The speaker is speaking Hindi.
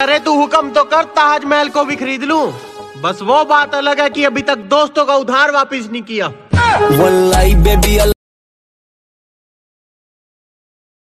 अरे तू हुक्म तो कर, ताजमहल को भी खरीद लूँ। बस वो बात अलग है कि अभी तक दोस्तों का उधार वापिस नहीं किया।